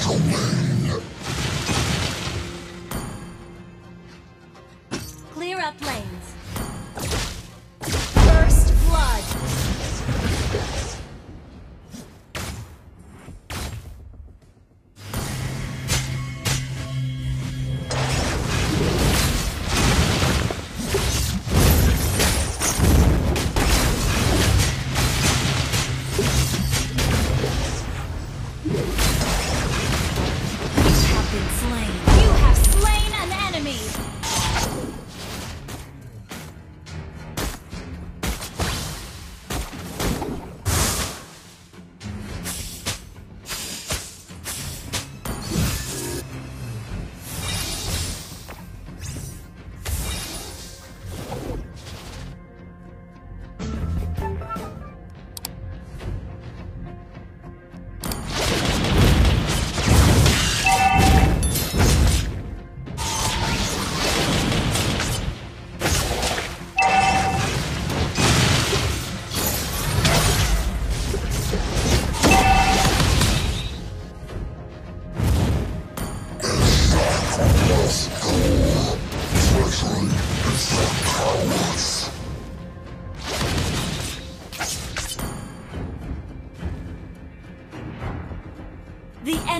The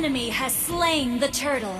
enemy has slain the turtle.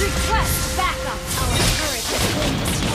Request backup! Our turret is going to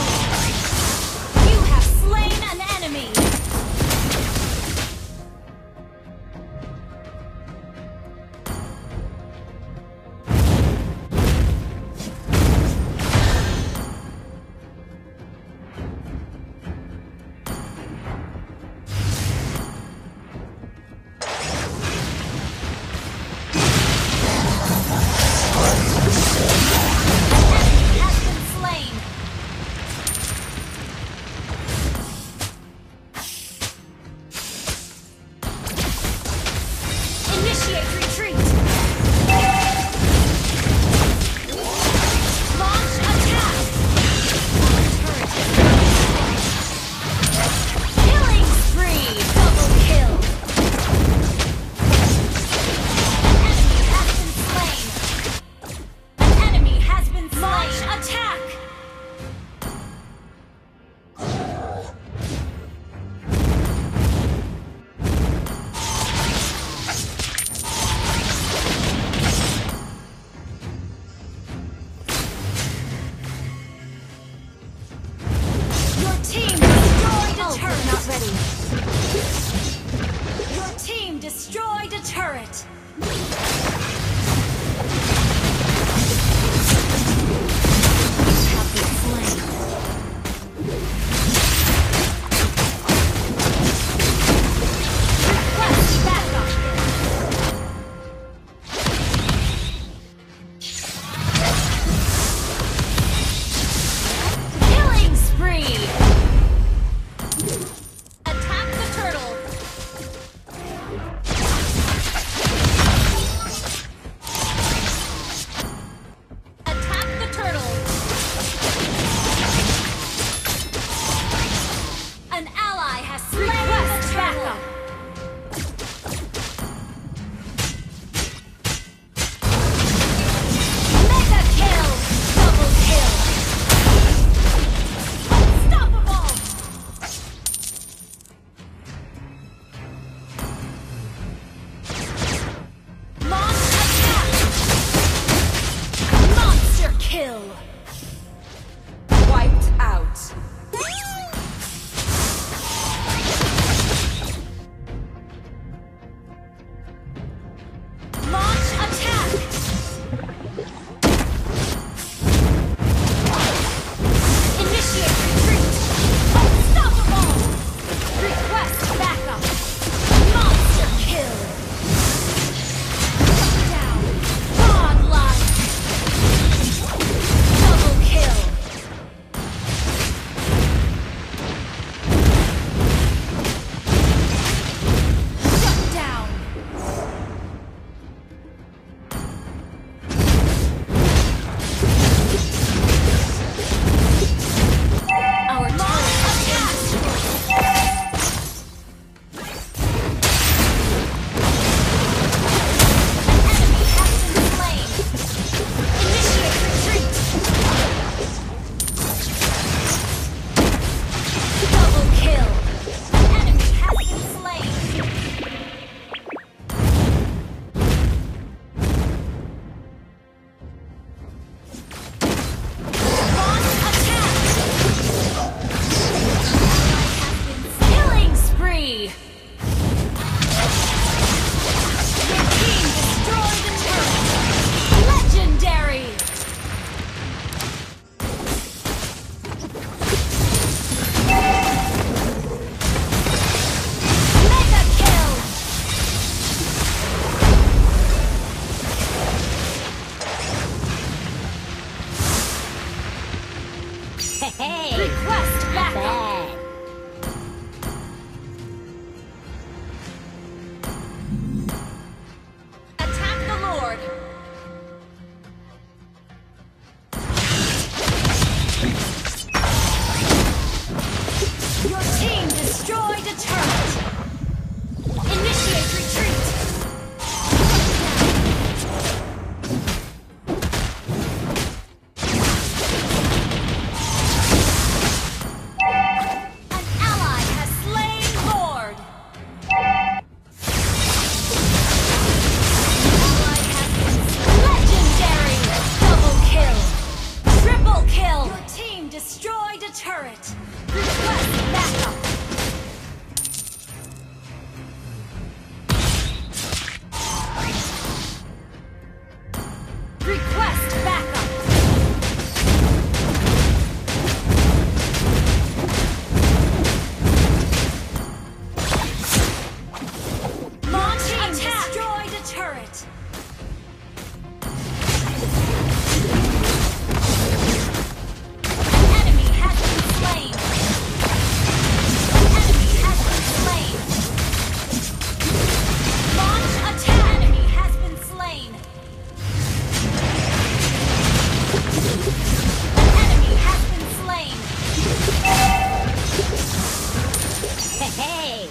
Request backup! Hey,